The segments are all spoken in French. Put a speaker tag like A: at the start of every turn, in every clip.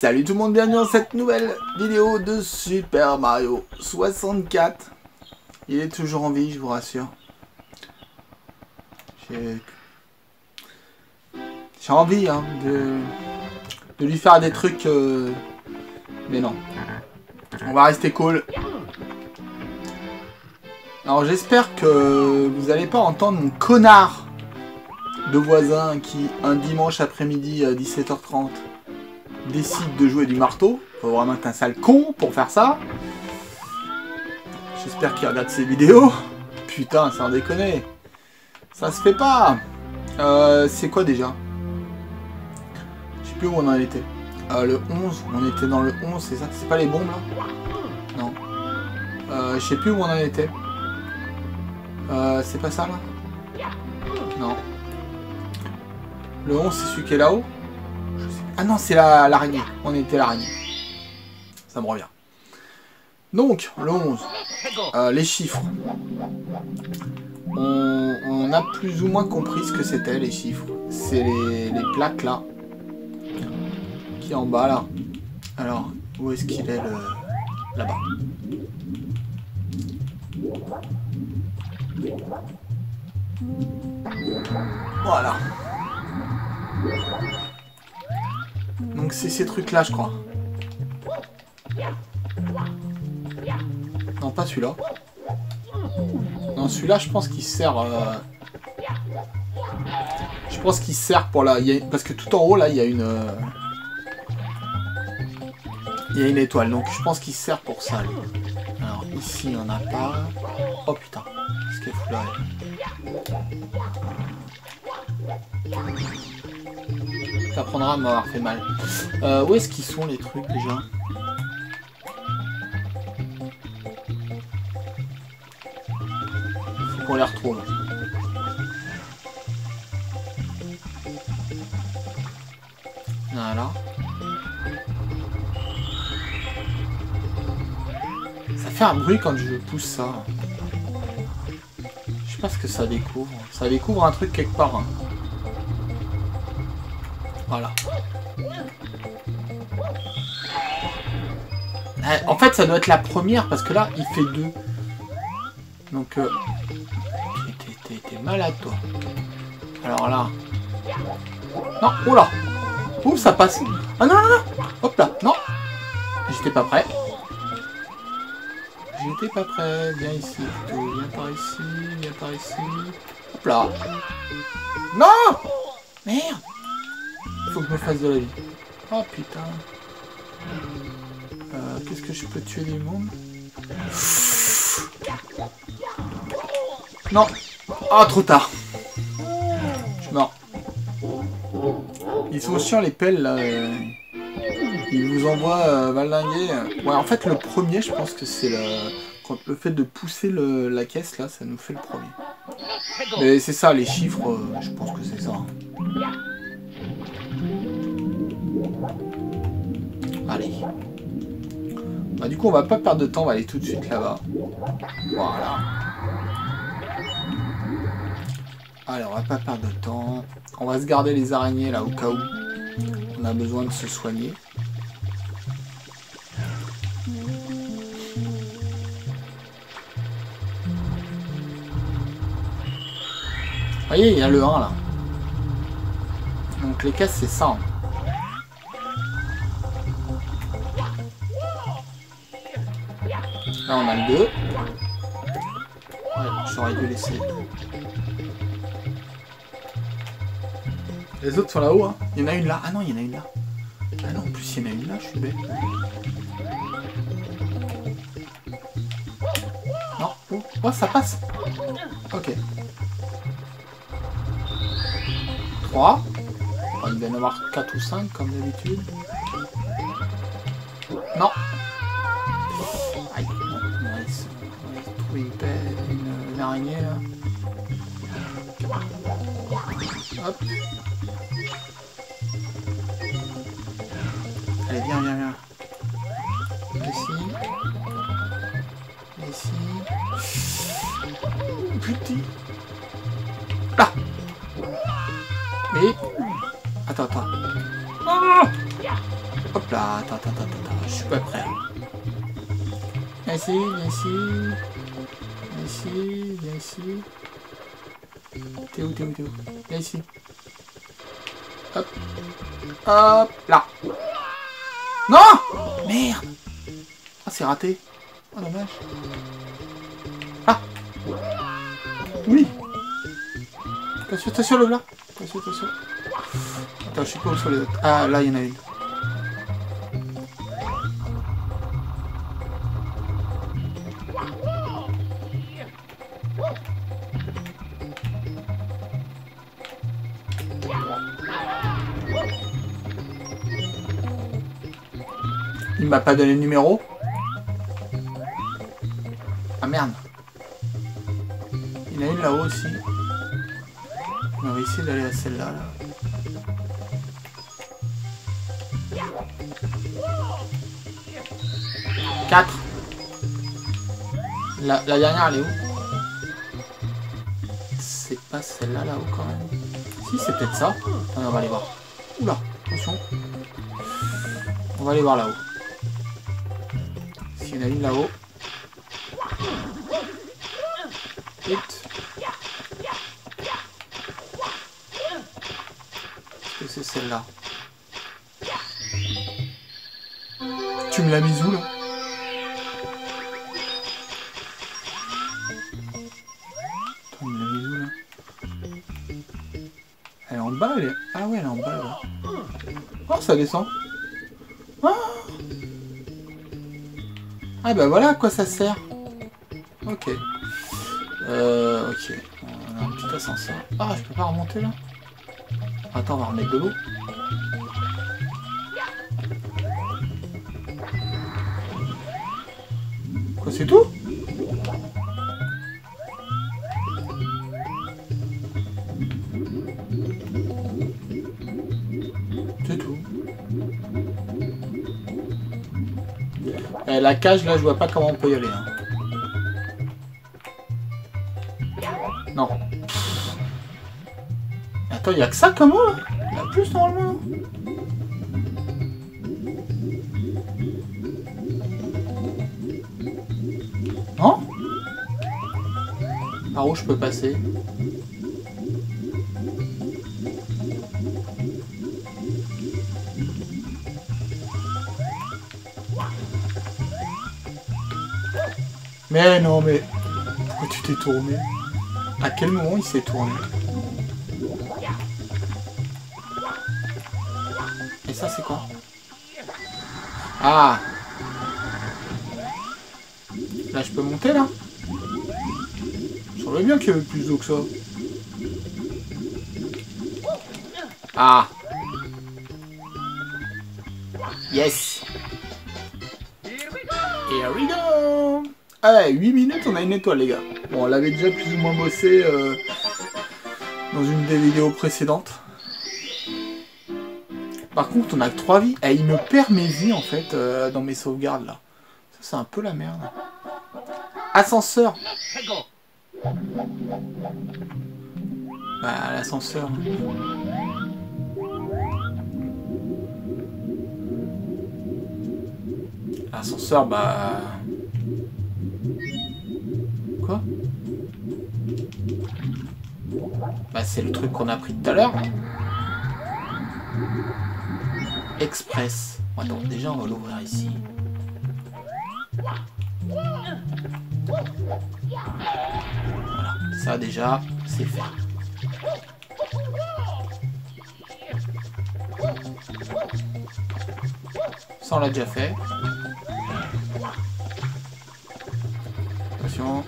A: Salut tout le monde, bienvenue dans cette nouvelle vidéo de Super Mario 64. Il est toujours en vie, je vous rassure. J'ai envie hein, de... lui faire des trucs... euh, Mais non. On va rester cool. Alors j'espère que vous n'allez pas entendre mon connard de voisin qui, un dimanche après-midi à 17h30, décide de jouer du marteau. Faut vraiment être un sale con pour faire ça. J'espère qu'il regarde ces vidéos. Putain, sans déconner. Ça se fait pas. Euh, c'est quoi déjà? Je sais plus où on en était. Euh, le 11, on était dans le 11, c'est ça? C'est pas les bombes là? Non. Euh, je sais plus où on en était. Euh, c'est pas ça là? Non. Le 11, c'est celui qui est là-haut. Ah non, c'est la- l'araignée. on était l'araignée. Ça me revient. Donc, le 11. Euh, les chiffres. On, a plus ou moins compris ce que c'était, les chiffres. C'est les, les plaques là. Qui est en bas là. Alors, où est-ce qu'il est. Là-bas? Voilà. Donc c'est ces trucs-là, je crois. Non, pas celui-là. Non, celui-là, je pense qu'il sert... euh, Je pense qu'il sert pour la... Parce que tout en haut, là, il y a une... euh, Il y a une étoile, donc je pense qu'il sert pour ça, lui. Alors, ici, il n'y en a pas. Oh, putain. Qu'est-ce qu'elle fout là, T'apprendras à m'avoir fait mal. Euh, où est-ce qu'ils sont, les trucs, déjà? Faut qu'on les retrouve. Voilà. Ça fait un bruit quand je pousse ça. Je sais pas ce que ça découvre. Ça découvre un truc quelque part. hein. Voilà. Euh, En fait, ça doit être la première parce que là, il fait deux. Donc, euh... t'es- malade, toi. Alors là. Non, là Ouh, ça passe. Ah non, non, non Hop là, non J'étais pas prêt. J'étais pas prêt. Viens ici, plutôt. Viens par ici, viens par ici. Hop là. Non Merde Je me fasse de la vie. Oh putain. Euh, Qu'est-ce que je peux tuer du monde Non Ah, trop tard Je suis mort. Ils sont chiants les pelles là. euh. Ils vous envoient euh, valdinguer. Ouais, en fait, le premier, je pense que c'est le... le fait de pousser la caisse là, ça nous fait le premier. Mais c'est ça, les chiffres, euh, je pense que c'est ça. Bah, du coup, on va pas perdre de temps, on va aller tout de suite là-bas. Voilà. Allez, on va pas perdre de temps. On va se garder les araignées là au cas où on a besoin de se soigner. Vous voyez, il y a le 1 là. Donc les caisses, c'est ça. hein. Là, on a le 2. Ouais, j'aurais dû laisser. Les autres sont là-haut, hein. Il y en a une là. Ah non, il y en a une là. Ah non, en plus, il y en a une là, je suis bête. Non, oh, oh, ça passe. Ok. 3. il doit y en avoir 4 ou 5 comme d'habitude. Non. Allez, viens, viens, viens. Ici. Ici. Putain. Là. Et... Attends, attends. Ah Hop. Là, attends, attends, attends, attends, je suis pas prêt. Viens ici, ici. Ici, ici. T'es où, t'es où, t'es où? Viens ici. Hop. Hop là. Non Merde Ah, c'est raté. Oh, dommage. Ah Oui Attention, attention, là Attention, attention. Attends, je sais pas où sont les autres. Ah, là, il y en a une. Il m'a pas donné le numéro. Ah merde. Il a une là-haut aussi. On va essayer d'aller à celle-là. Là. Quatre. La, la dernière, elle est où? C'est pas celle-là, là-haut, quand même. Si, c'est peut-être ça. On va aller voir. Oula, attention. On va aller voir là-haut. S'il y en a une là-haut. Est-ce que c'est celle-là Tu me l'as mise où, là il me l'a mise où, là Elle est en bas, elle est... Ah ouais, elle est en bas, là. Oh, ça descend. Ah bah voilà à quoi ça sert. Ok. Euh, ok. On a un petit ascenseur. Ah, je peux pas remonter là? Attends, on va remettre de l'eau. Quoi, c'est tout? La cage, là, je vois pas comment on peut y aller. hein. Non. Attends, il a que ça comme là Il y a plus, normalement, Non? Par où je peux passer? Mais non, mais... Pourquoi tu t'es tourné. À quel moment il s'est tourné? Et ça, c'est quoi? Ah! Là, je peux monter, là? Savais bien qu'il y avait plus d'eau que ça. Ah! Yes go Allez, 8 minutes, on a une étoile, les gars. Bon, on l'avait déjà plus ou moins bossé euh, dans une des vidéos précédentes. Par contre, on a que 3 vies. Et il me perd mes vies, en fait, euh, dans mes sauvegardes, là. Ça, c'est un peu la merde. Ascenseur Bah, l'ascenseur. L'ascenseur, bah... Bah c'est le truc qu'on a pris tout à l'heure. Express. Attends, déjà on va l'ouvrir ici. Voilà, ça déjà, c'est fait. Ça on l'a déjà fait. Attention.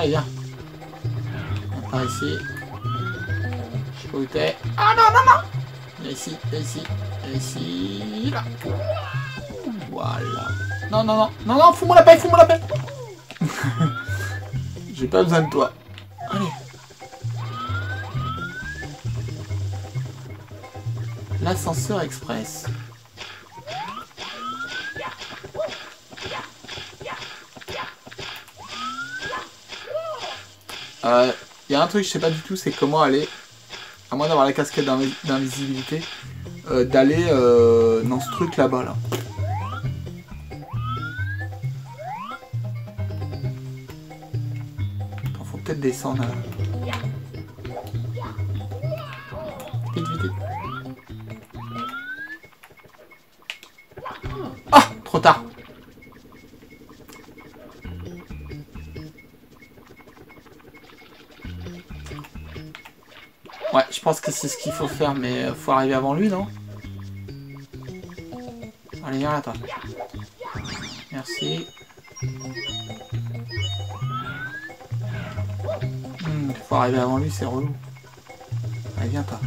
A: Allez, viens. On part ici. Je sais pas où t'es. Ah non, non, non ici, ici, ici. Là. Voilà. Non, non, non, non, non, fous-moi la paix, fous-moi la paix J'ai pas besoin de toi. Allez. L'ascenseur express. Euh, Il y a un truc, je sais pas du tout, c'est comment aller, à moins d'avoir la casquette d'invisibilité, euh, d'aller euh, dans ce truc là-bas, là. faut peut-être descendre. Vite, que c'est ce qu'il faut faire, mais euh, faut arriver avant lui, non? Allez, viens là, toi. Merci. Hmm, faut arriver avant lui, c'est relou. Allez, viens, toi.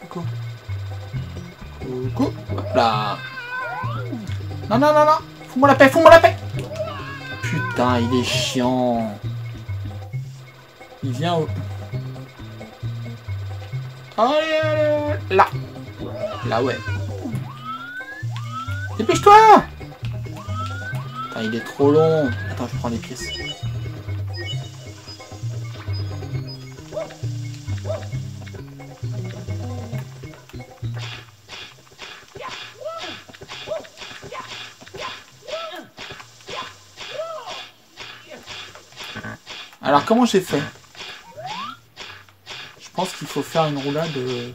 A: Coucou. Coucou. Hop là. Non, non, non, non. Fous-moi la paix, fous-moi la paix. Putain, il est chiant. Il vient au... Là. Là, ouais. Dépêche-toi il est trop long. Attends, je prends des pièces. Alors, comment j'ai fait? Qu'il faut faire une roulade... Euh,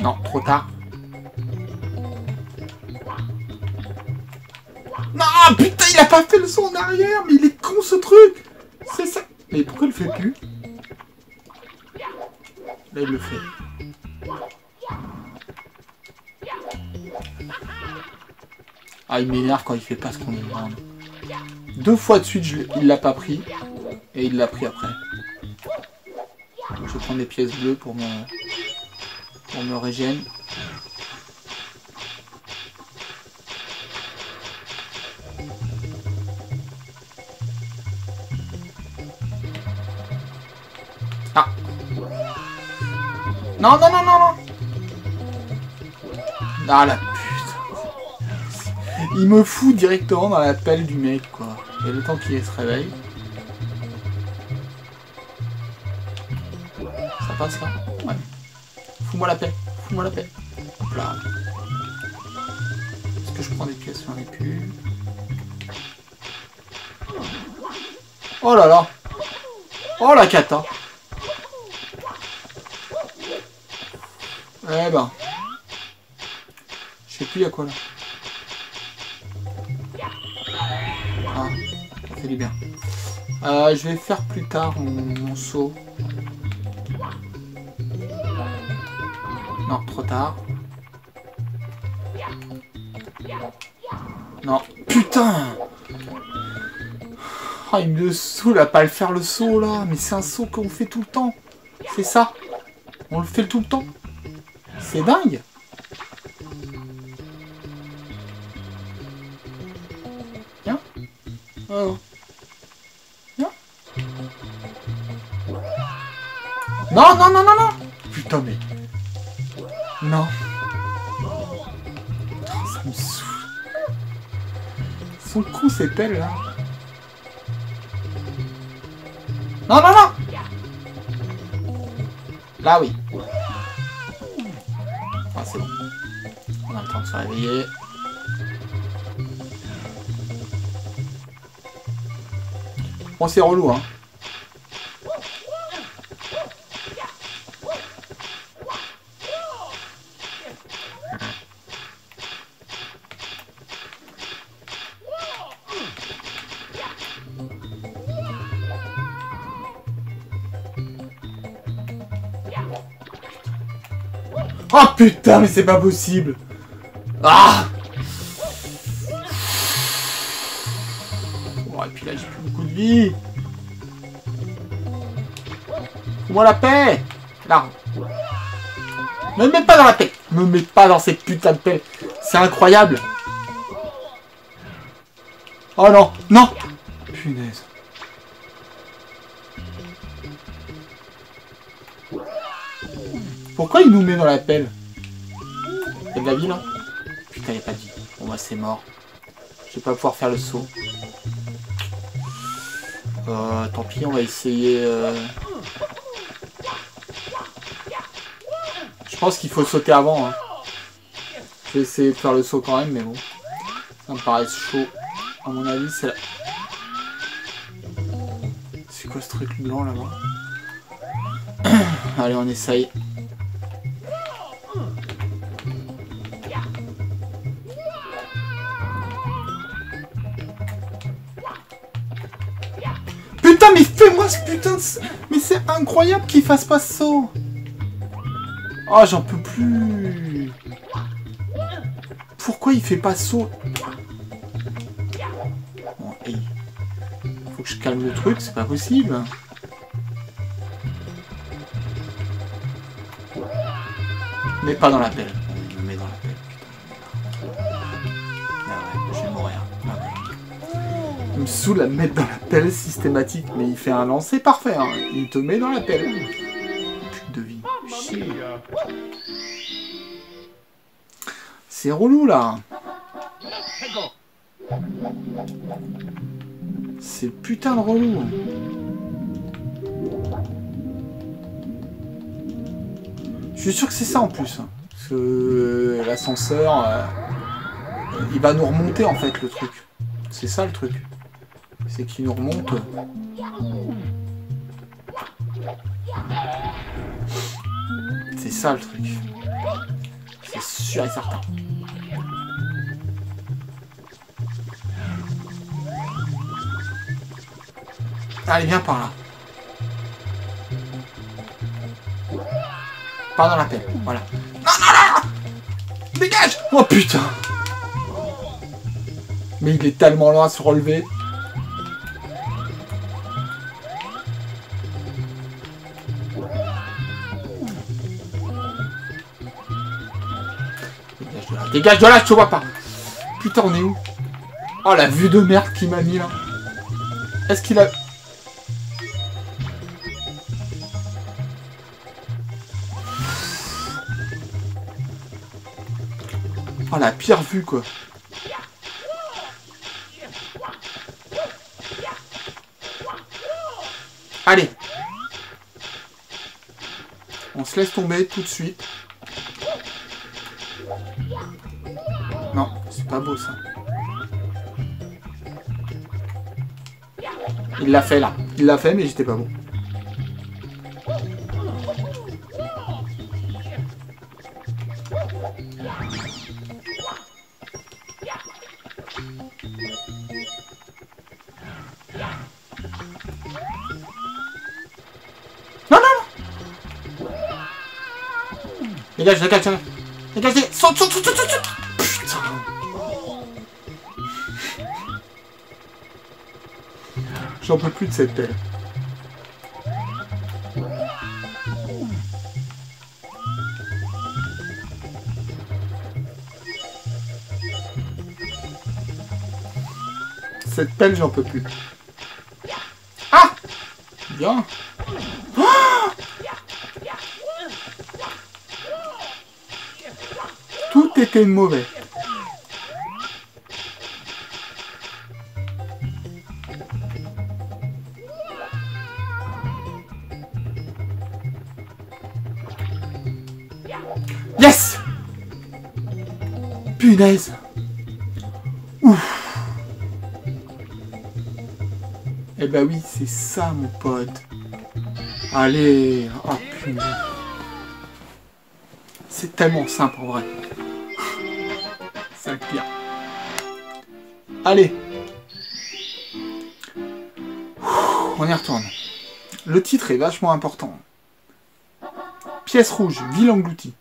A: non, trop tard. Non, putain, il a pas fait le son en arrière, mais il est con ce truc C'est ça Mais pourquoi il le fait plus? Là, il le fait. Ah, il m'énerve quand il fait pas ce qu'on lui demande. Deux fois de suite, il l'a pas pris. Et il l'a pris après. Je prendre des pièces bleues pour me, pour me régénérer. Ah Non, non, non, non, non Ah la il me fout directement dans la pelle du mec, quoi. Et le temps qu'il se réveille. Ouais. Fous-moi la paix. Fous-moi la paix. Là. Est-ce que je prends des pièces sur les plus Oh là là Oh la cata Eh ben. Je sais plus à quoi là. bien. Euh, je vais faire plus tard mon, saut. Non, trop tard. Non. Putain oh, il me saoule à pas le faire le saut là. Mais c'est un saut qu'on fait tout le temps. C'est ça. On le fait tout le temps. C'est dingue. Tiens. Oh. Non, non, non, non, non Putain, mais... Non. Oh, ça me saoule. Ils sont cons, ces pelles, là. Non, non, non Là, oui. Ah, c'est bon. On a le temps de se réveiller. Bon, c'est relou, hein. Putain, mais c'est pas possible. Ah. Oh, et puis là, j'ai plus beaucoup de vie. Fous-moi la paix. Là. Me mets pas dans la paix. Me mets pas dans cette putain de paix. C'est incroyable. Oh non Non. Punaise. Pourquoi il nous met dans la pelle? De la vie là Putain, y'a pas de vie. Bon bah c'est mort. Je vais pas pouvoir faire le saut. Euh, tant pis, on va essayer... Euh, je pense qu'il faut sauter avant. Hein. Je vais essayer de faire le saut quand même, mais bon. Ça me paraît chaud. À mon avis, c'est. C'est quoi ce truc blanc là-bas? Allez, on essaye. Mais fais-moi ce putain de... Mais c'est incroyable qu'il fasse pas saut Oh, j'en peux plus Pourquoi il fait pas saut? Bon, Faut que je calme le truc, c'est pas possible. Mais pas dans la pelle. Me saoule à me mettre dans la pelle systématique, mais il fait un lancer parfait. Hein. Il te met dans la pelle. Pute de vie. C'est relou là. C'est putain de relou. Je suis sûr que c'est ça en plus. Hein. Parce que euh, l'ascenseur, euh, il va nous remonter en fait le truc. C'est ça le truc. C'est qu'il nous remonte. C'est ça le truc. C'est sûr et certain. Allez, viens par là. Pas dans la peine. Voilà. Non Dégage Oh putain Mais il est tellement loin à se relever. Dégage de là, je te vois pas Putain, on est où? Oh, la vue de merde qu'il m'a mis là. Est-ce qu'il a... Oh la pire vue quoi Allez On se laisse tomber tout de suite. Pas beau ça. Il l'a fait là. Il l'a fait mais j'étais pas bon. Dégage, dégage, dégage. Dégage, saute, saute, saute, saute, saute. J'en peux plus de cette pelle. Cette pelle, j'en peux plus. Ah Bien était mauvais. Eh ben oui, c'est ça mon pote. Allez Oh punaise C'est tellement simple en vrai. Allez On y retourne. Le titre est vachement important. Pièce rouge, ville engloutie.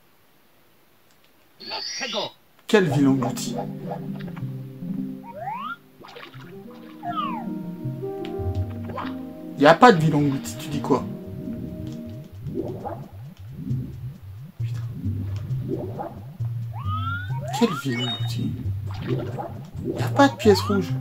A: Quelle ville engloutie Il a pas de ville engloutie, tu dis quoi? Putain. Quelle ville engloutie il a pas de pièce rouge.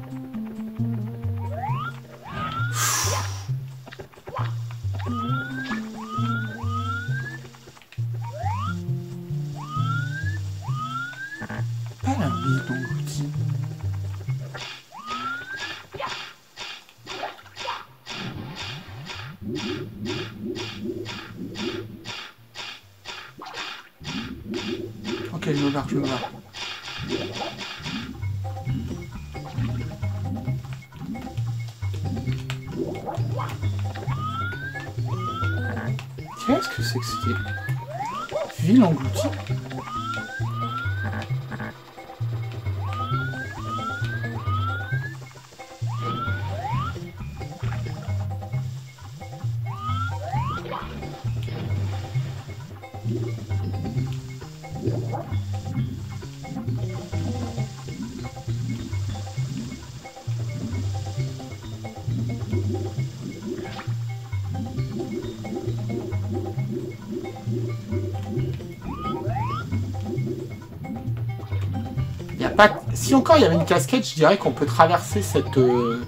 A: Si encore il y avait une casquette, je dirais qu'on peut traverser cette... Euh,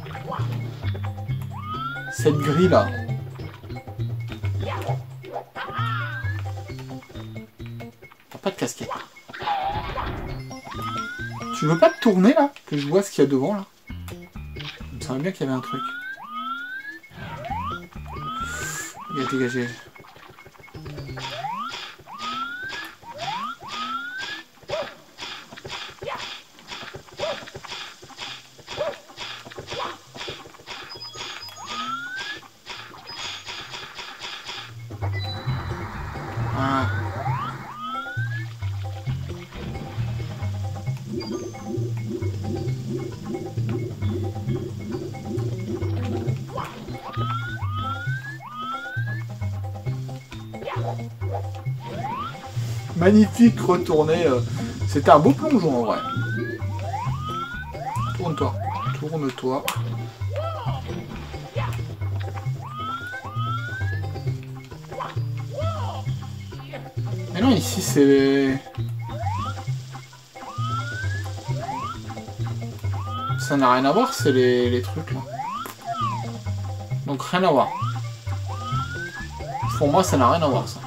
A: cette grille là. pas de casquette. Tu veux pas te tourner là Que je vois ce qu'il y a devant là? Il me semblait bien qu'il y avait un truc. Il a magnifique retourné. Euh, c'était un beau plongeon en vrai. Tourne-toi. Tourne-toi. Mais non, ici c'est... Ça n'a rien à voir, c'est les, les trucs là. Donc rien à voir. Pour moi, ça n'a rien à voir ça.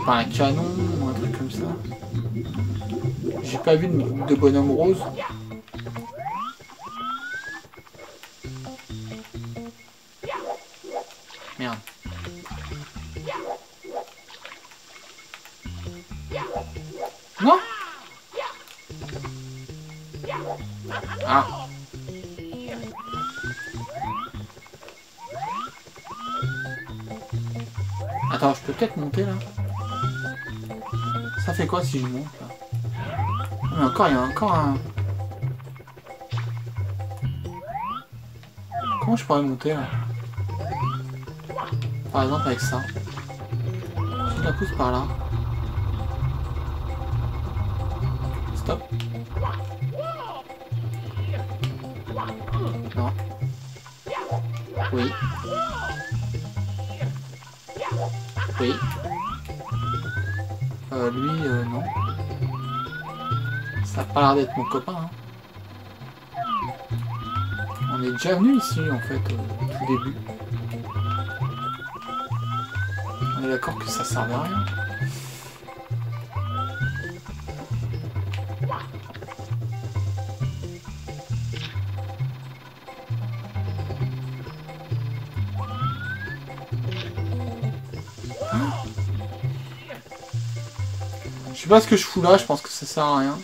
A: A pas un canon ou un truc comme ça J'ai pas vu de, de bonhomme rose. Merde. Non Ah Attends, je peux peut-être monter là quoi si je monte là Mais encore, il y a encore un... Comment je pourrais monter là Par exemple avec ça. Je la pousse par là. Stop. Non. Oui. Oui. Euh, lui, euh, non. Ça a pas l'air d'être mon copain. Hein. On est déjà venu ici, en fait, au tout début. On est d'accord que ça sert à rien. Pas ce que je fous là, je pense que ça sert à rien.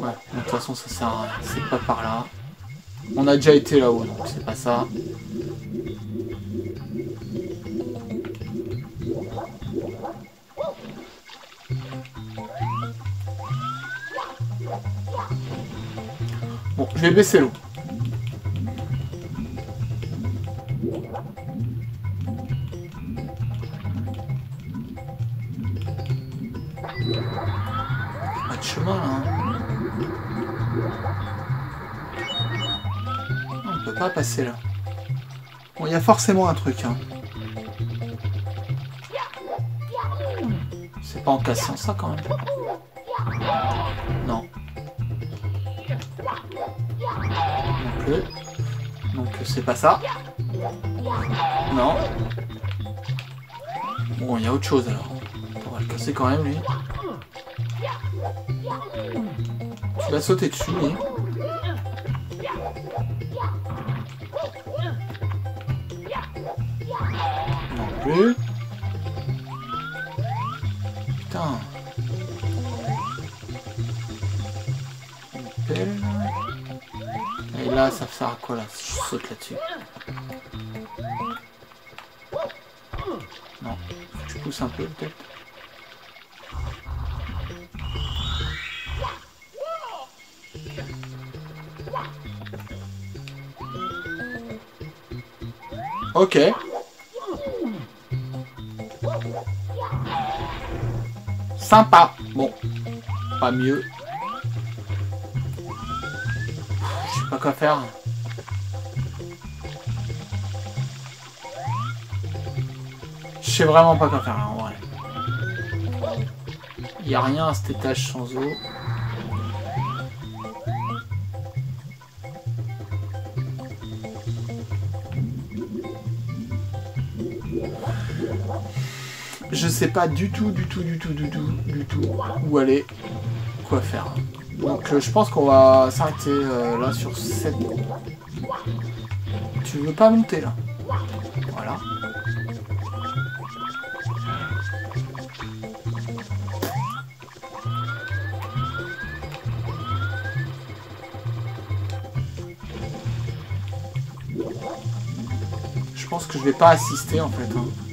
A: Ouais, de toute façon ça sert à rien, c'est pas par là. On a déjà été là-haut, donc c'est pas ça. Bon, je vais baisser l'eau. Passer là. Bon, il y a forcément un truc. Hein. C'est pas en cassant ça quand même. Non. Non plus. Donc c'est pas ça. Non. Bon, il y a autre chose alors. On va le casser quand même lui. Il va sauter dessus. Non plus. Putain. Une. Et là, ça sert à quoi là si je saute là-dessus? Non. Je pousse un peu peut-être? Ok. Sympa. Bon. Pas mieux. Je sais pas quoi faire. Je sais vraiment pas quoi faire en vrai. Il a rien à cet étage sans eau. Je sais pas du tout, du tout, du tout, du tout, du tout où aller, quoi faire. Donc euh, je pense qu'on va s'arrêter euh, là sur cette... Tu veux pas monter là? Voilà. Je pense que je vais pas assister en fait. hein.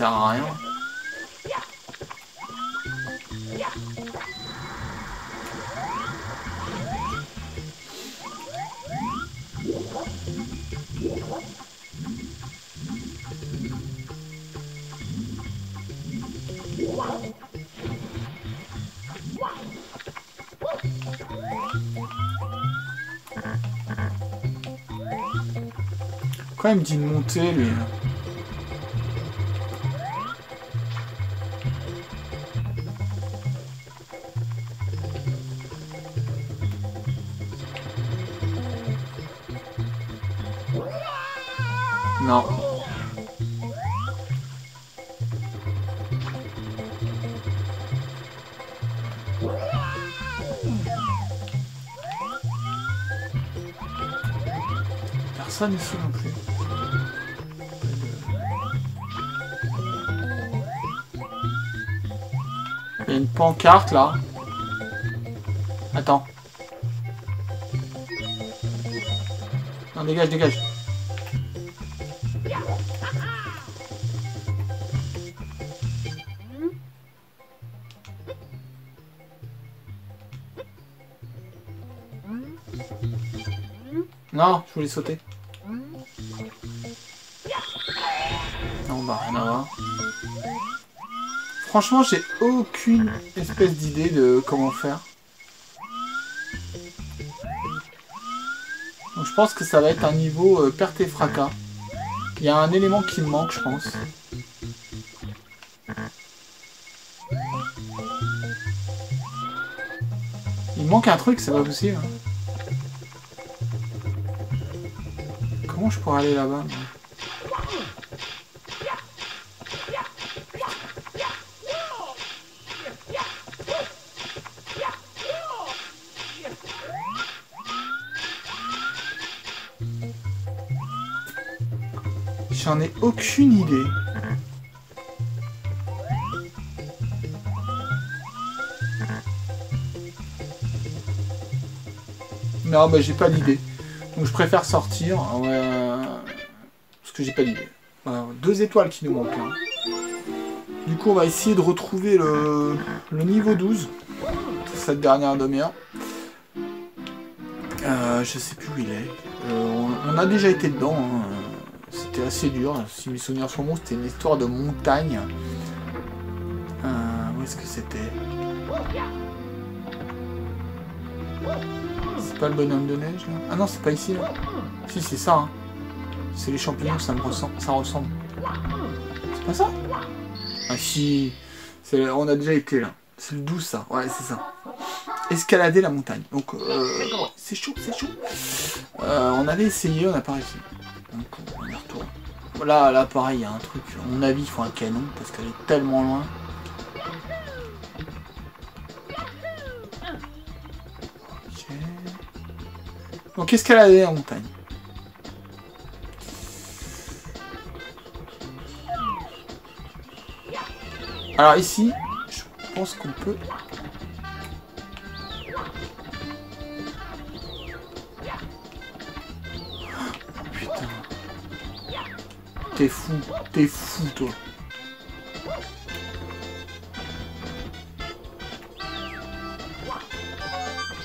A: Sert. Quand il me dit de monter, lui pancarte là. Attends. Non, dégage, dégage. Non, je voulais sauter. Franchement, j'ai aucune espèce d'idée de comment faire. Donc je pense que ça va être un niveau euh, perte et fracas. Il y a un élément qui me manque, je pense. Il manque un truc, c'est pas possible. Comment je pourrais aller là-bas J'en ai aucune idée. Non, bah j'ai pas d'idée. Donc je préfère sortir. euh, parce que j'ai pas d'idée. Voilà, deux étoiles qui nous manquent. là. Du coup, on va essayer de retrouver le, le niveau 12. Cette dernière demi-heure. Euh, je sais plus où il est. Euh, on, on a déjà été dedans. hein. C'était assez dur. Si mes souvenirs sont bons, c'était une histoire de montagne. Euh, où est-ce que c'était? C'est pas le bonhomme de neige là? Ah non, c'est pas ici là. Si, c'est ça. hein. C'est les champignons, ça me ressemble. Ça ressemble. C'est pas ça? Ah si. On a déjà été là. C'est le 12 ça. Ouais, c'est ça. Escalader la montagne. Donc, euh, c'est chaud, c'est chaud. Euh, on avait essayé, on n'a pas réussi. Retourne. Là, là, pareil, il y a un truc. À mon avis, il faut un canon parce qu'elle est tellement loin. Ok. Donc, qu'est-ce qu'elle a derrière la montagne Alors ici, je pense qu'on peut... T'es fou, t'es fou toi.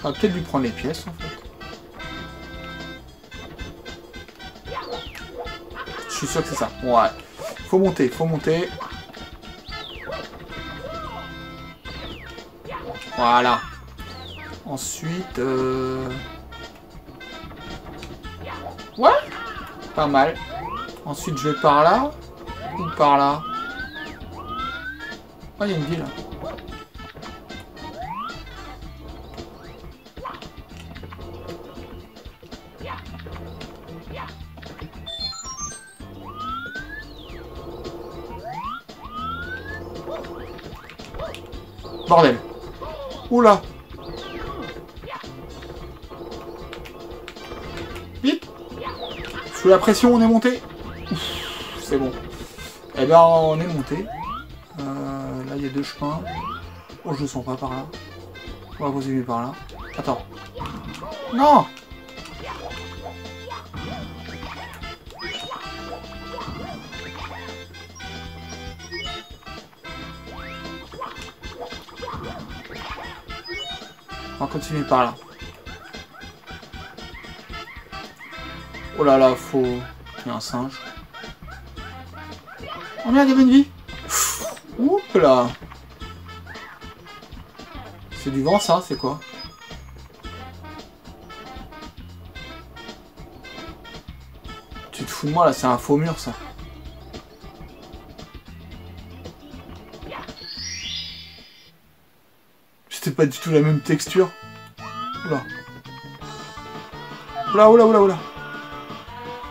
A: J'aurais peut-être dû prendre les pièces en fait. Je suis sûr que c'est ça. Ouais. Faut monter, faut monter. Voilà. Ensuite... Euh... Ouais Pas mal. Ensuite, je vais par là. Ou par là. Ah, il y a une ville. Bordel. Oula Vite Sous la pression, on est monté C'est bon. Eh ben, on est monté. Euh, là, il y a deux chemins. Oh, je le sens pas par là. On va continuer par là. Attends. Non On va continuer par là. Oh là là, faut... Il y a un singe. On a des bonnes vies Oups là C'est du vent ça, c'est quoi? Tu te fous de moi là, c'est un faux mur ça. C'était pas du tout la même texture. Oula. Oula, oula, oula, oula.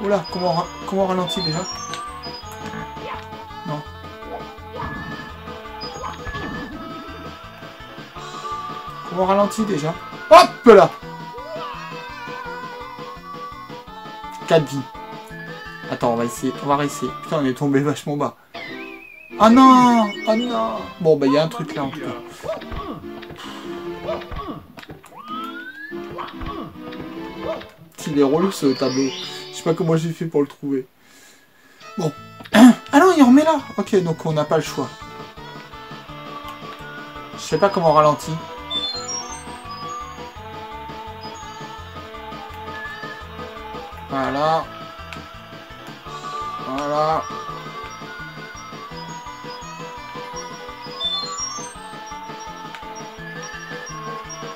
A: Oula, comment, comment on ralentit déjà? On ralentit déjà Hop là 4 vies. Attends, on va essayer. On va réessayer. Putain, on est tombé vachement bas. Ah non Ah non Bon, bah, il y a un truc là, en tout cas. Il est relou ce tableau. Je sais pas comment j'ai fait pour le trouver. Bon. Ah non, il remet là Ok, donc on n'a pas le choix. Je sais pas comment on ralentit. Voilà. Voilà.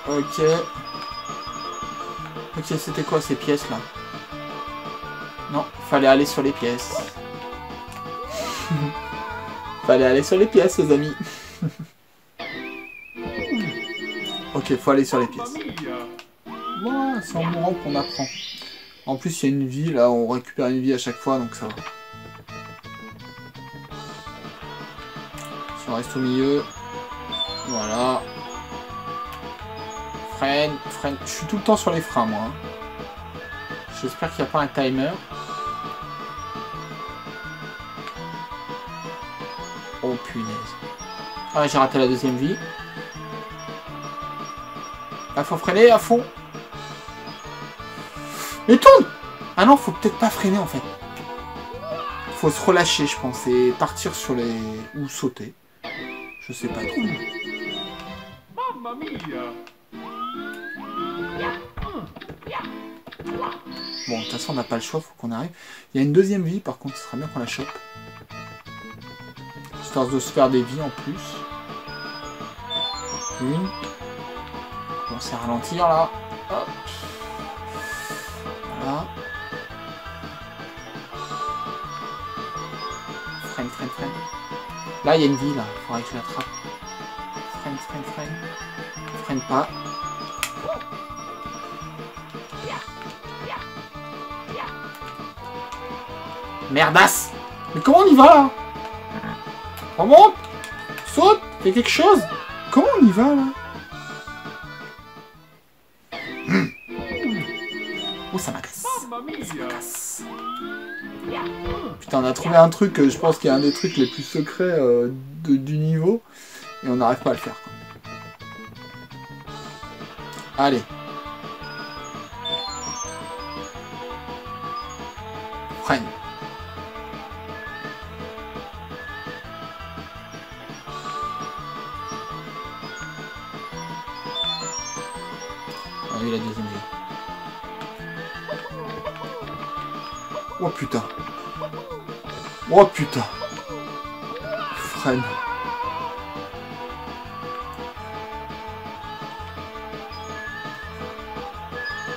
A: Ok. Ok, c'était quoi ces pièces là Non, fallait aller sur les pièces. fallait aller sur les pièces les amis. ok, faut aller sur les pièces. C'est en mourant qu'on apprend. En plus, il y a une vie là, on récupère une vie à chaque fois, donc ça va. Si on reste au milieu. Voilà. Freine, freine. Je suis tout le temps sur les freins, moi. Hein. J'espère qu'il n'y a pas un timer. Oh, punaise. Ah, j'ai raté la deuxième vie. Là, faut freiner à fond. Mais tourne Ah non, faut peut-être pas freiner, en fait. Faut se relâcher, je pense, et partir sur les... ou sauter. Je sais pas trop. Mamma Bon, de toute façon, on n'a pas le choix, faut qu'on arrive. Il y a une deuxième vie, par contre, ce serait bien qu'on la chope. Histoire de se faire des vies en plus. Une. On à ralentir, là. Hop. Là, il y a une vie, là. Il faudrait que je l'attrape. Freine, freine, freine. Freine pas. Merdasse Mais comment on y va là? Remonte Saute Fais quelque chose Comment on y va là? Un truc, euh, je pense qu'il y a un des trucs les plus secrets euh, du niveau. Et on n'arrive pas à le faire. Allez.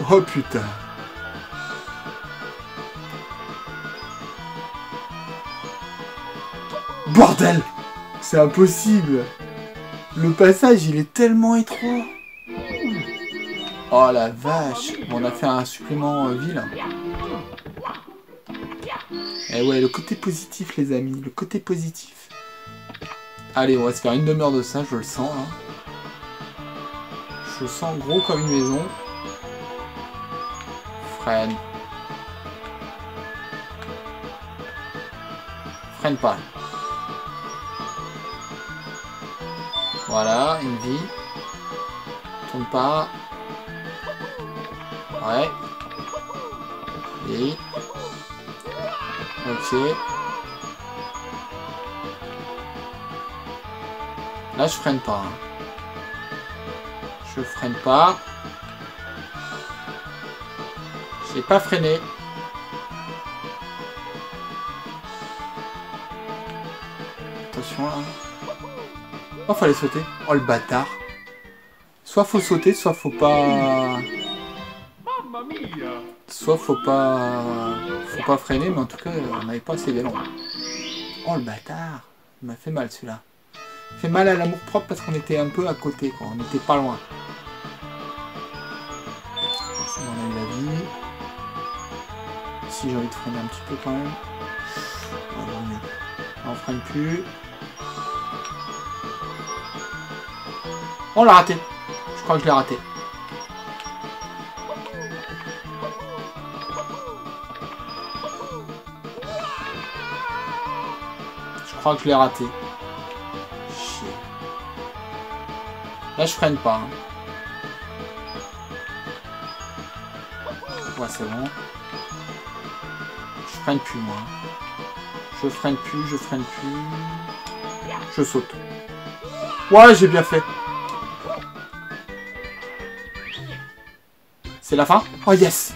A: Oh putain. Bordel C'est impossible Le passage, il est tellement étroit Oh la vache On a fait un supplément euh, là. Eh ouais, le côté positif, les amis. Le côté positif. Allez, on va se faire une demi-heure de ça, je le sens, là. Je le sens gros comme une maison. Freine. Freine pas. Voilà, une vie. Tourne pas. Ouais. Et... Ok. Là, je freine pas. hein. Je freine pas. J'ai pas freiné. Attention là. Oh, fallait sauter. Oh, le bâtard. Soit faut sauter, soit faut pas... Soit faut pas... Faut pas freiner, mais en tout cas, on n'avait pas assez d'élan. Oh, le bâtard. Il m'a fait mal, celui-là. Fait mal à l'amour propre parce qu'on était un peu à côté, quoi. On n'était pas loin. C'est bon, on a eu la vie. Si j'ai envie de freiner un petit peu quand même. Mieux. On freine plus. On l'a raté. Je crois que je l'ai raté. Je crois que je l'ai raté. Je freine pas. hein. C'est bon. Je freine plus, moi. Je freine plus, je freine plus. Je saute. Ouais, j'ai bien fait. C'est la fin? Oh yes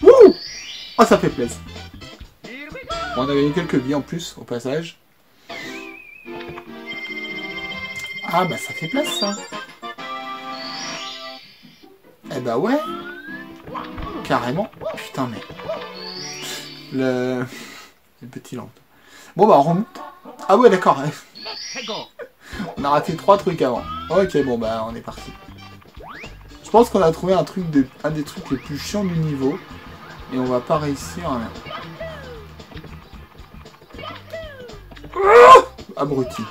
A: Wouh Oh, ça fait plaisir. On a gagné quelques vies en plus, au passage. Ah, bah ça fait place, ça. Bah ouais. Carrément. Putain, mais... Le... Le petit lampe. Bon, bah on remonte. Ah ouais, d'accord. On a raté trois trucs avant. Ok, bon, bah on est parti. Je pense qu'on a trouvé un truc de... un des trucs les plus chiants du niveau. Et on va pas réussir à... Abruti.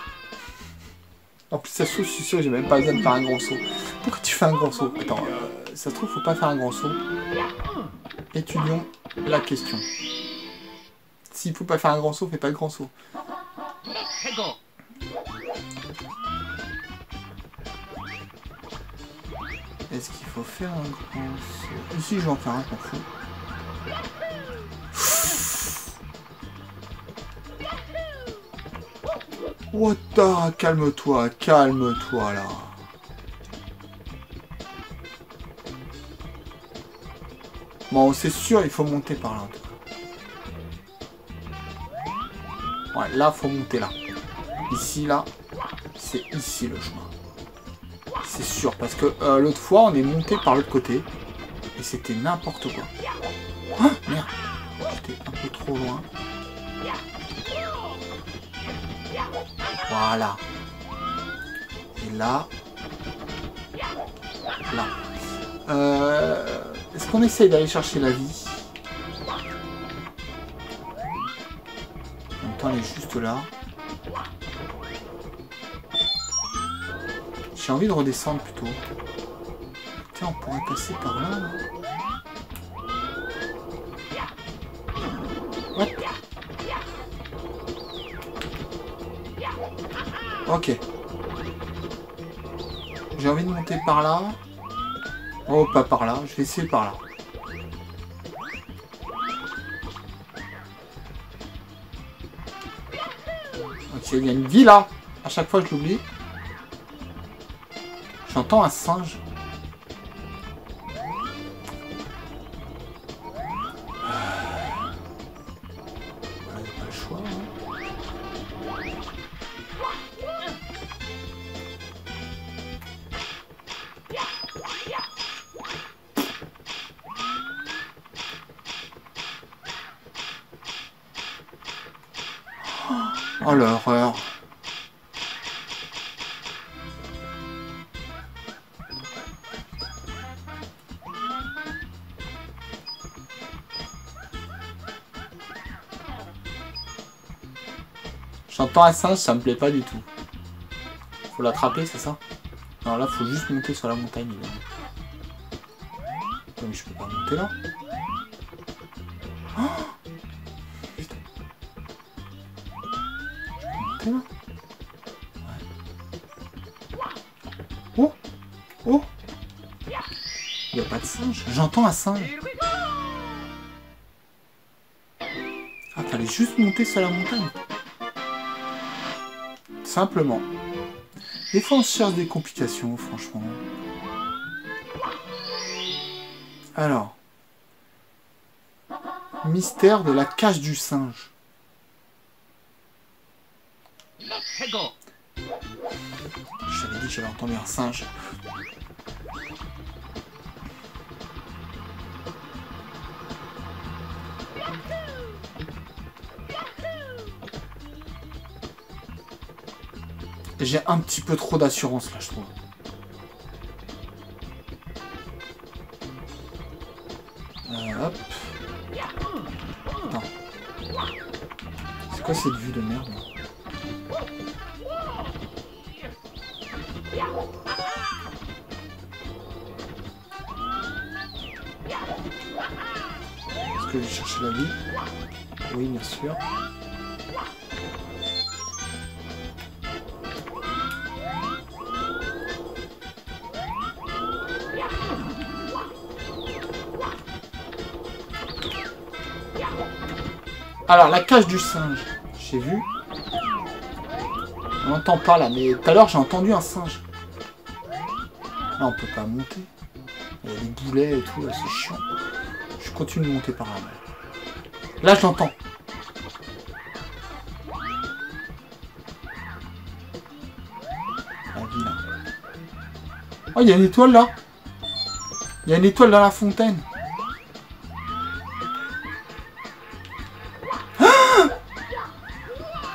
A: En plus, ça se je suis sûr, j'ai même pas besoin de faire un grand saut. Pourquoi tu fais un grand saut? Attends, ça se trouve, faut pas faire un grand saut. Étudions la question. S'il faut pas faire un grand saut, fais pas de grand saut. Est-ce qu'il faut faire un grand saut? Ici, je vais en faire un, je m'en fous. Wata, calme-toi, calme-toi là. Bon, c'est sûr, il faut monter par là. Ouais, là, faut monter là. Ici, là, c'est ici le chemin. C'est sûr, parce que euh, l'autre fois, on est monté par l'autre côté. Et c'était n'importe quoi. Ah, merde. J'étais un peu trop loin. Voilà. Et là. Là. Euh, Est-ce qu'on essaye d'aller chercher la vie On J'entends elle est juste là. J'ai envie de redescendre plutôt. Tiens, on pourrait passer par là. là. What Ok. J'ai envie de monter par là. Oh, pas par là. Je vais essayer par là. Ok, il y a une vie là. À chaque fois, je l'oublie. J'entends un singe. J'entends un singe, ça me plaît pas du tout. Faut l'attraper, c'est ça? Non, là, faut juste monter sur la montagne. mais je peux pas monter là. Oh. Oh Oh Il a pas de singe. J'entends un singe. Ah, fallait juste monter sur la montagne. Simplement. Des fois, on se cherche des complications, franchement. Alors. Mystère de la cage du singe.
B: 해고
A: Je t'avais dit que j'avais entendu un singe. J'ai un petit peu trop d'assurance là, je trouve. Euh, hop. Attends. C'est quoi cette vue de merde Est-ce que je vais chercher la vie? Oui, bien sûr. Alors, la cage du singe. J'ai vu. On n'entend pas là, mais tout à l'heure j'ai entendu un singe. Là, on peut pas monter. Il y a des boulets et tout, là, c'est chiant. Je continue de monter par là. Là, je l'entends. Oh, il y a une étoile là. Il y a une étoile dans la fontaine.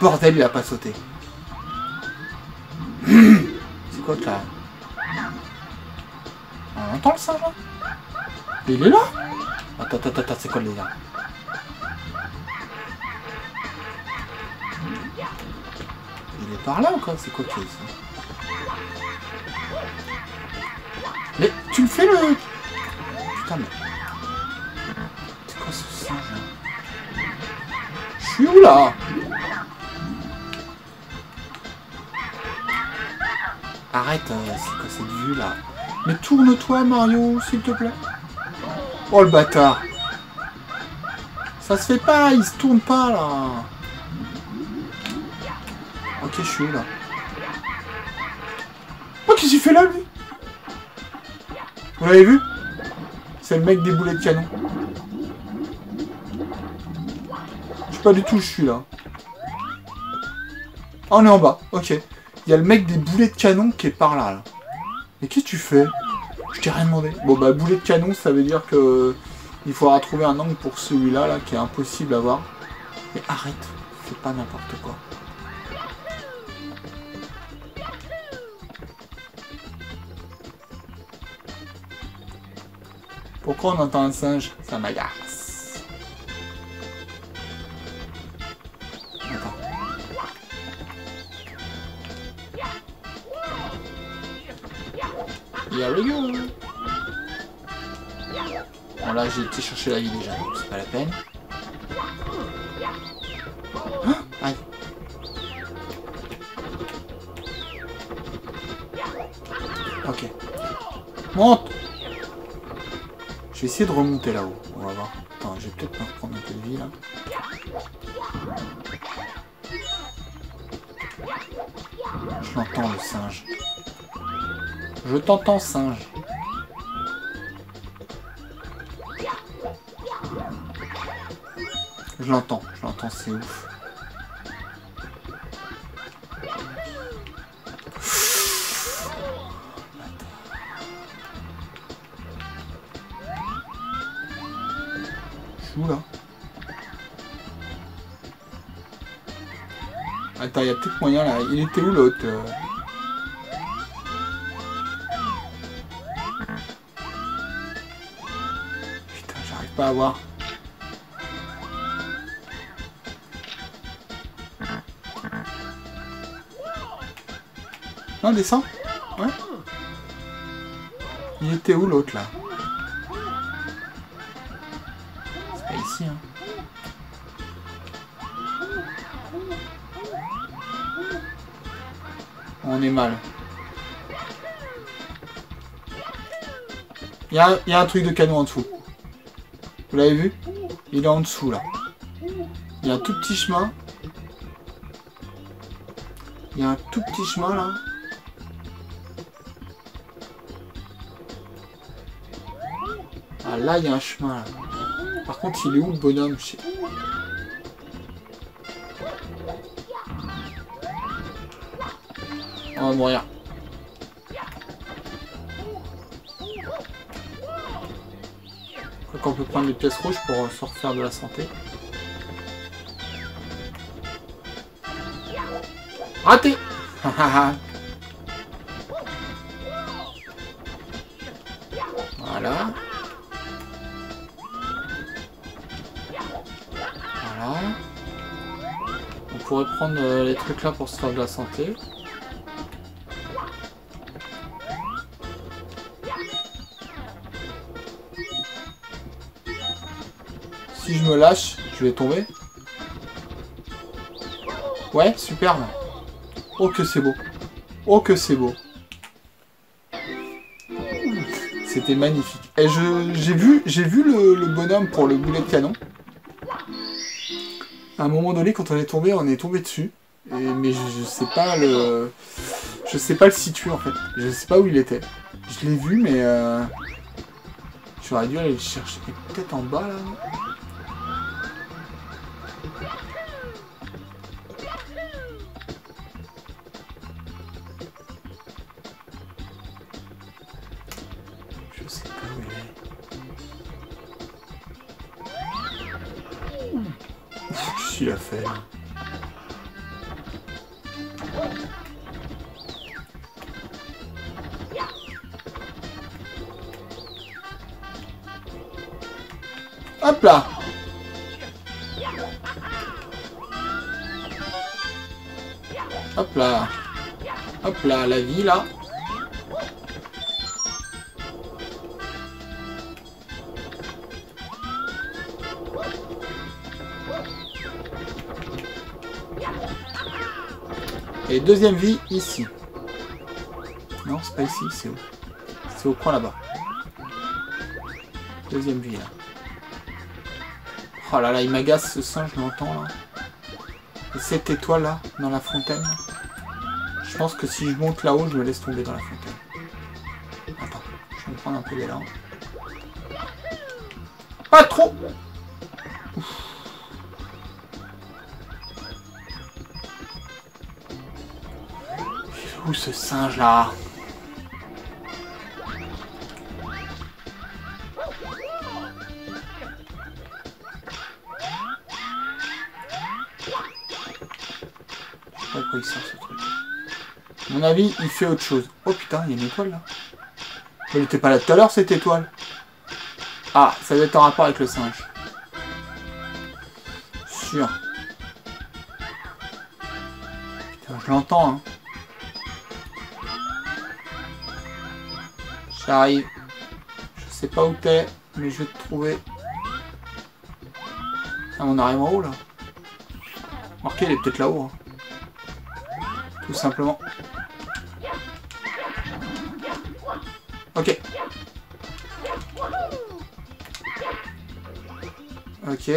A: Bordel, il a pas sauté. C'est quoi là On entend le singe Il est là Attends, attends, attends, c'est quoi le délire Il est par là ou quoi C'est quoi ici Mais tu le fais le... Putain mais... C'est quoi ce singe Je suis où là Arrête, euh, c'est quoi cette vue là Mais tourne-toi Mario, s'il te plaît. Oh le bâtard Ça se fait pas, il se tourne pas là Ok, je suis où là Oh, qu'est-ce qu'il fait là lui? Vous l'avez vu? C'est le mec des boulets de canon. Je sais pas du tout où je suis là. Ah, on est en bas, ok. Y a le mec des boulets de canon qui est par là, là. Mais qu'est-ce que tu fais? Je t'ai rien demandé. Bon bah boulet de canon, ça veut dire que il faudra trouver un angle pour celui-là, là, qui est impossible à voir. Mais arrête, fais pas n'importe quoi. Pourquoi on entend un singe? Ça m'agace. Bon là j'ai été chercher la vie déjà, donc c'est pas la peine. Aïe. Ok. Monte Je vais essayer de remonter là-haut. On va voir. Attends, je vais peut-être me reprendre un peu de vie là. Je l'entends le singe. Je t'entends singe. Je l'entends, je l'entends, c'est ouf. Là Attends, il y a peut-être moyen là. Il était où l'autre j'arrive pas à voir. Non, descends. Ouais. Il était où l'autre là? C'est pas ici, hein. On est mal. Il y, a, y a un truc de canon en dessous. Vous l'avez vu Il est en dessous là. Il y a un tout petit chemin. Il y a un tout petit chemin là. Ah là il y a un chemin là. Par contre il est où le bonhomme On va mourir. Peut prendre des pièces rouges pour euh, se refaire de la santé. Raté Voilà. Voilà. On pourrait prendre euh, les trucs là pour se faire de la santé. Si je me lâche, je vais tomber. Ouais, superbe. Oh que c'est beau. Oh que c'est beau. C'était magnifique. Et je j'ai vu j'ai vu le, bonhomme pour le boulet de canon. À un moment donné, quand on est tombé, on est tombé dessus. Mais je, sais pas le je sais pas le situer en fait. Je sais pas où il était. Je l'ai vu, mais euh, j'aurais dû aller le chercher. Peut-être en bas là. Deuxième vie ici. Non, c'est pas ici, c'est où C'est au coin là-bas. Deuxième vie là. Oh là là, il m'agace ce singe, je l'entends là. Et cette étoile là, dans la fontaine. Je pense que si je monte là-haut, je me laisse tomber dans la fontaine. Attends, je vais me prendre un peu d'élan. Ce singe là Je sais pas quoi il sort ce truc. À mon avis, il fait autre chose. Oh putain, il y a une étoile là. Elle était pas là tout à l'heure cette étoile. Ah, ça doit être en rapport avec le singe. Sûr. Putain, je l'entends hein. J'arrive. Je sais pas où t'es, mais je vais te trouver. Ah, on arrive en haut là. Marqué, il est peut-être là-haut. hein. Tout simplement. Ok. Ok.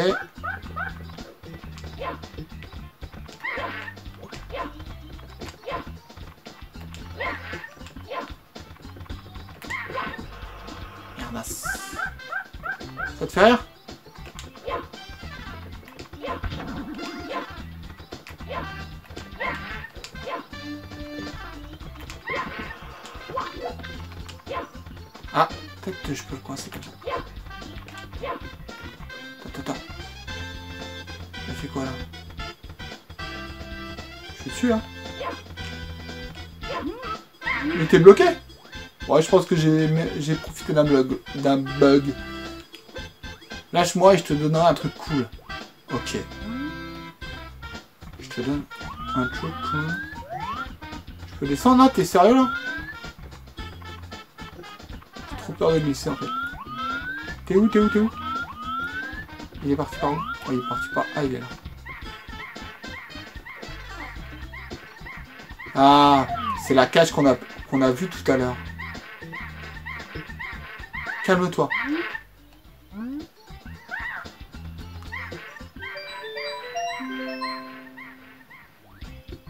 A: Suis dessus là Il était bloqué Ouais, je pense que j'ai profité d'un bug. D'un bug. Lâche-moi et je te donnerai un truc cool. Ok. Je te donne un truc. Je peux descendre là T'es sérieux là? J'ai trop peur de glisser en fait. T'es où T'es où T'es où? Il est parti par où? Il est parti par... Ah, il est là. Ah, c'est la cage qu'on a, qu'on a vue tout à l'heure. Calme-toi.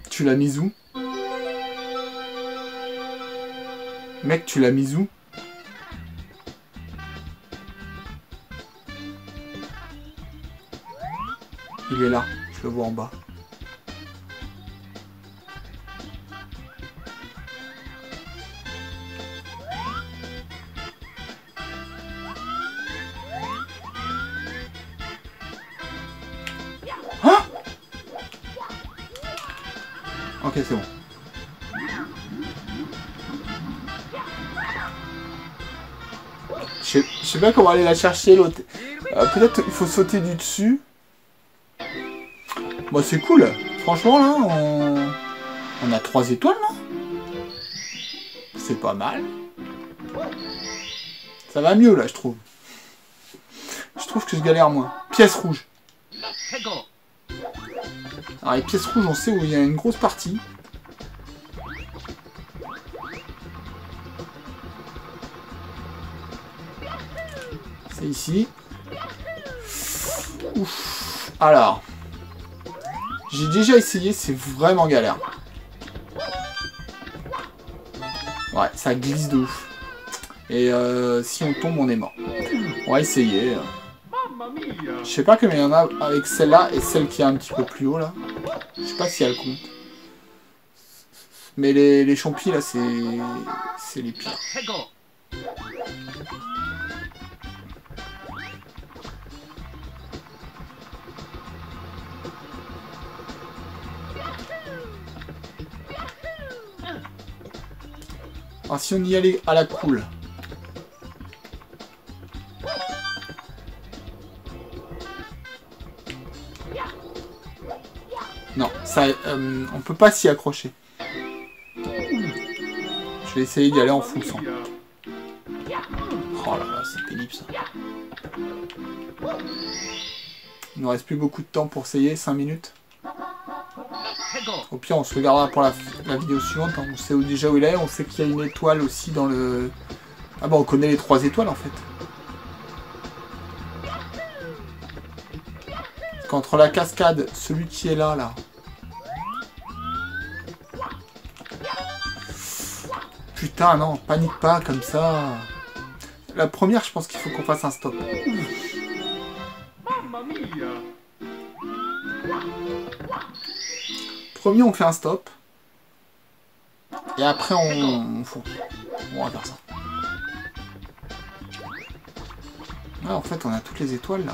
A: Tu l'as mise où? Mec, tu l'as mise où? Il est là, je le vois en bas. Sais pas comment aller la chercher l'autre. Euh, Peut-être il faut sauter du dessus. Bon, c'est cool. Franchement, là, on... a trois étoiles, non? C'est pas mal. Ça va mieux, là, je trouve. Je trouve que je galère moins. Pièce rouge. Alors, les pièces rouges, on sait où il y a une grosse partie. Alors. J'ai déjà essayé, c'est vraiment galère. Ouais, ça glisse de ouf. Et euh, si on tombe, on est mort. On va essayer. Je sais pas combien il y en a avec celle-là et celle qui est un petit peu plus haut là. Je sais pas si elle compte. Mais les, les champis là, c'est c'est les pires. Si on y allait à la cool. Non, ça, euh, on peut pas s'y accrocher. Je vais essayer d'y aller en fonçant. Oh là là, c'est pénible ça. Il nous reste plus beaucoup de temps pour essayer, 5 minutes. Au pire, on se regardera pour la, la vidéo suivante. hein. On sait où, déjà où il est. On sait qu'il y a une étoile aussi dans le... Ah bah, on connaît les trois étoiles, en fait. Qu'entre la cascade, celui qui est là, là... Putain, non, panique pas comme ça. La première, je pense qu'il faut qu'on fasse un stop.
B: Mamma mia.
A: Premier, on fait un stop. Et après, on, on fonce. On va faire ça. Ouais, en fait, on a toutes les étoiles, là.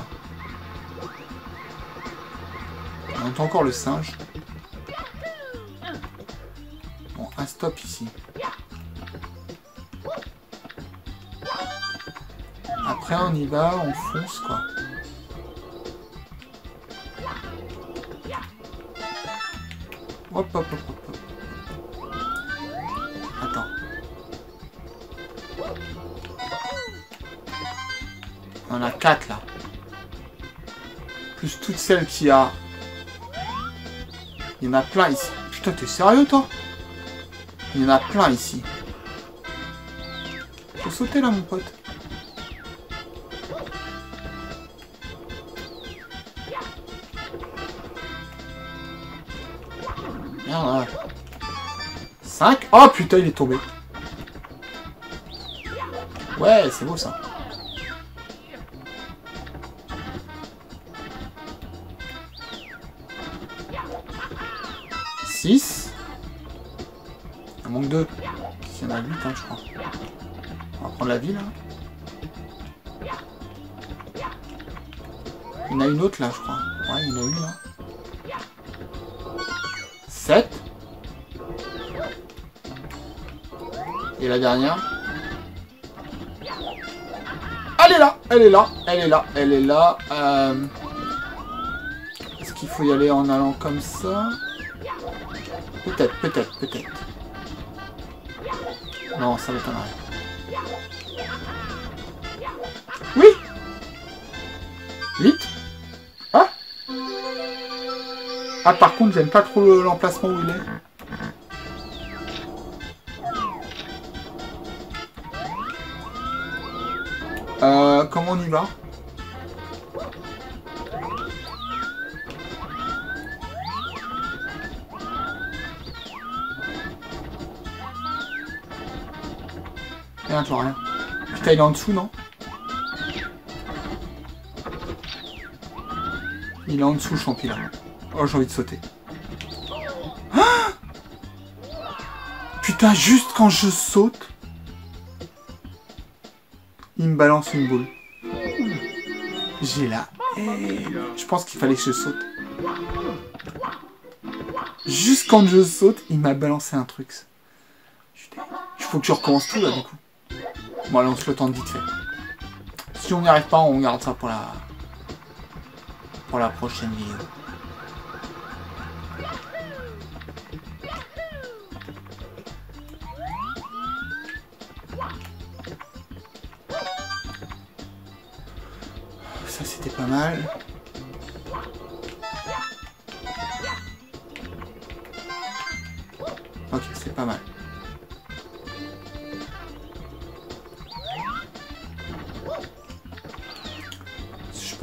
A: On entend encore le singe. Bon, un stop ici. Après, on y va, on fonce, quoi. Hop, hop, hop, hop, hop. Attends. On en a 4 là. Plus toutes celles qu'il y a. Il y en a plein ici. Putain, t'es sérieux toi? Il y en a plein ici. Faut sauter là mon pote. Oh putain, il est tombé. Ouais, c'est beau ça. Six. Il manque deux. Il y en a huit, hein, je crois. On va prendre la ville. Hein. Il y en a une autre là, je crois. Elle est là, elle est là, elle est là, elle est là. Euh... Est-ce qu'il faut y aller en allant comme ça? Peut-être, peut-être, peut-être. Non, ça m'étonnerait. Oui 8 Ah Ah, par contre, j'aime pas trop l'emplacement où il est. Rien, je vois rien. Putain, il est en dessous, non Il est en dessous, le champi, là. Oh, j'ai envie de sauter. Putain, juste quand je saute, il me balance une boule. J'ai la haine. Je pense qu'il fallait que je saute. Juste quand je saute, il m'a balancé un truc. Il faut que je recommence tout là du coup. Bon allez on se le tente vite fait. Si on n'y arrive pas, on garde ça pour la pour la prochaine vidéo. Ça c'était pas mal.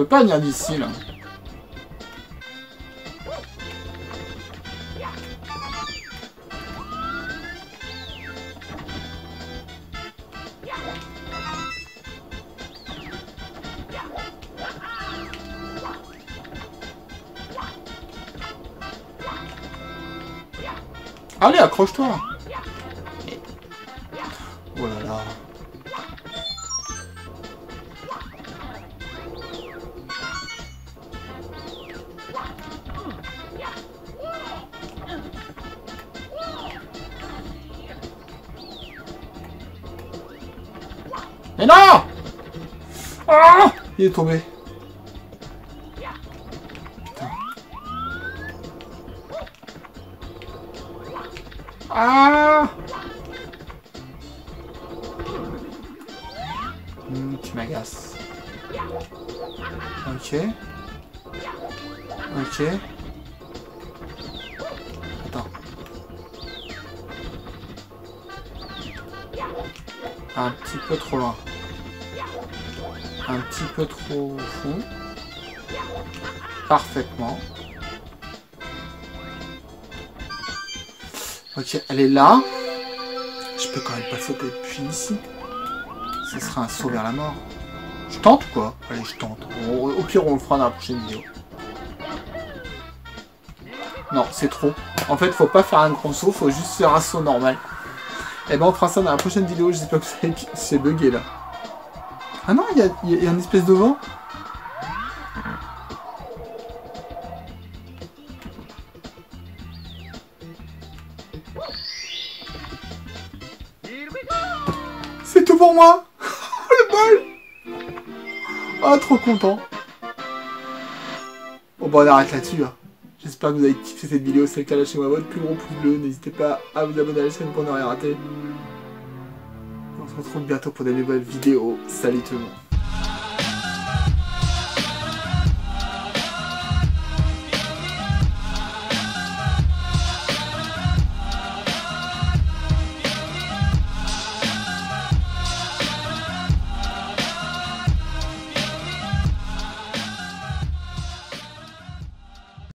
A: Pas venir d'ici là. Allez, accroche-toi Mais non Ah Il est tombé. Putain. Ah Hmm, Tu m'agaces. Ok. Ok. Loin. Un petit peu trop fond. Parfaitement. Ok, elle est là. Je peux quand même pas sauter depuis ici. Ce sera un saut vers la mort. Je tente quoi? Allez, je tente. Au pire, on le fera dans la prochaine vidéo. Non, c'est trop. En fait, faut pas faire un grand saut, faut juste faire un saut normal. Et ben on fera ça dans la prochaine vidéo, j'espère que c'est bugué là. Ah non, il y a, une espèce de vent. C'est tout pour moi Le bol Ah, trop content Bon, bah on arrête là-dessus. hein. J'espère que vous avez kiffé cette vidéo. C'est le cas, lâchez-moi votre plus gros pouce bleu. N'hésitez pas à vous abonner à la chaîne pour ne rien rater. On se retrouve bientôt pour des nouvelles vidéos. Salut tout le monde